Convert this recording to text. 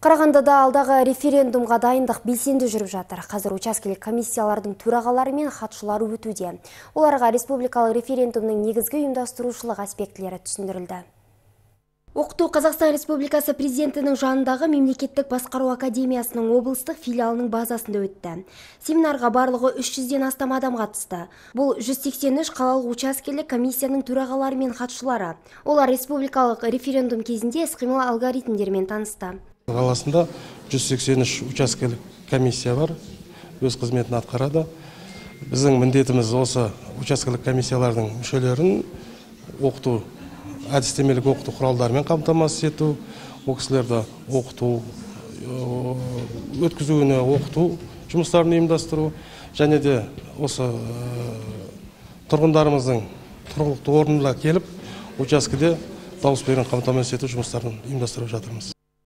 Қарағандыда алдағы референдумға дайындық белсенді жүріп жатыр. Қазір учаскелік комиссиялардың төрағалары мен хатшылары өтуде. Оларға республикалық референдумның негізгі ұйымдастырушылық аспектілері түсіндірілді. Оқыту Қазақстан Республикасы президентінің жанындағы мемлекеттік басқару академиясының облыстық филиалының базасында өтті. Семинарға барлығы 300-ден астам адам қатысты. Бұл 183 қалалық учаскелік комиссияның төрағалары мен хатшылары. Олар республикалық референдум кезінде іс-қимыл алгоритмдерімен танысты қаласында 183 учаскелік комиссия бар өз қызметін атқарады. Біздің міндетіміз осы учаскелік комиссиялардың мүшелерін оқыту әдістемелік оқыту құралдарымен қамтамасыз ету ол кісілерді оқыту өткізуіне оқыту жұмыстарын ұйымдастыру және де осы тұрғындарымыздың тұрғылықты орнына келіп учаскеде дауыс беруін қамтамасыз ету жұмыстарын ұйымдастырып жатырмыз.